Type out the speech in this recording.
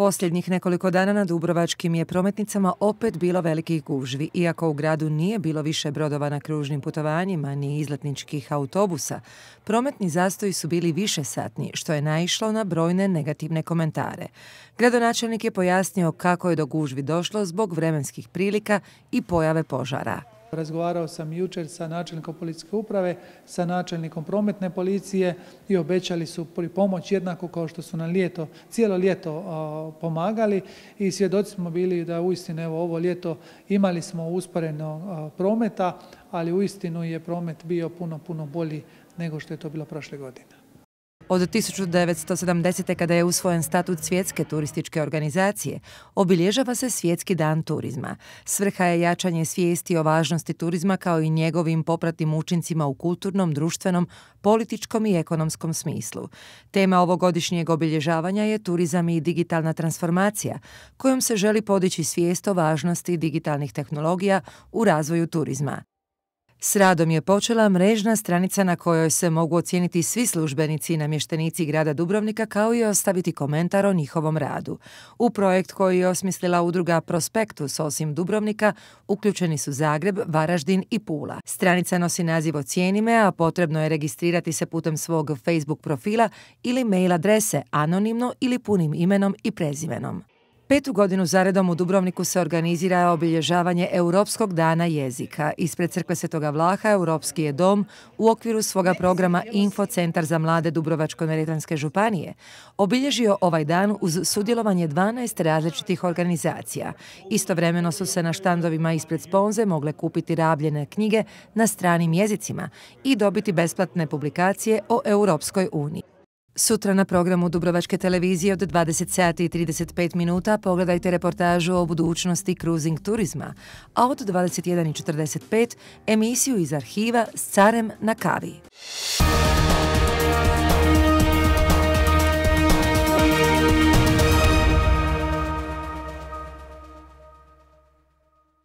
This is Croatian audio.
Posljednjih nekoliko dana na Dubrovačkim je prometnicama opet bilo velikih gužvi. Iako u gradu nije bilo više brodova na kružnim putovanjima ni izletničkih autobusa, prometni zastoji su bili više satni, što je naišlo na brojne negativne komentare. Gradonačelnik je pojasnio kako je do gužvi došlo zbog vremenskih prilika i pojave požara. Razgovarao sam jučer sa načelnikom policijske uprave, sa načelnikom prometne policije i obećali su pomoć jednako kao što su nam ljeto, cijelo ljeto pomagali i svjedoci smo bili da uistinu evo ovo ljeto imali smo usporeno prometa, ali uistinu je promet bio puno, puno bolji nego što je to bilo prošle godine. Od 1970. kada je usvojen statut svjetske turističke organizacije, obilježava se Svjetski dan turizma. Svrha je jačanje svijesti o važnosti turizma kao i njegovim popratnim učincima u kulturnom, društvenom, političkom i ekonomskom smislu. Tema ovogodišnjeg obilježavanja je turizam i digitalna transformacija, kojom se želi podići svijest o važnosti digitalnih tehnologija u razvoju turizma. S radom je počela mrežna stranica na kojoj se mogu ocijeniti svi službenici i namještenici grada Dubrovnika kao i ostaviti komentar o njihovom radu. U projekt koji je osmislila udruga Prospektus osim Dubrovnika uključeni su Zagreb, Varaždin i Pula. Stranica nosi naziv Ocijeni me, a potrebno je registrirati se putem svog Facebook profila ili mail adrese anonimno ili punim imenom i prezimenom. Petu godinu zaredom u Dubrovniku se organizira obilježavanje Europskog dana jezika. Ispred crkve Svetoga Vlaha Europski je dom u okviru svoga programa Info Centar za mlade Dubrovačko-neretvanske županije obilježio ovaj dan uz sudjelovanje 12 različitih organizacija. Istovremeno su se na štandovima ispred sponze mogle kupiti rabljene knjige na stranim jezicima i dobiti besplatne publikacije o Europskoj uniji. Sutra na programu Dubrovačke televizije od 20 sati i 35 minuta pogledajte reportažu o budućnosti cruising turizma, a od 21.45 emisiju iz arhiva s carem na kavi.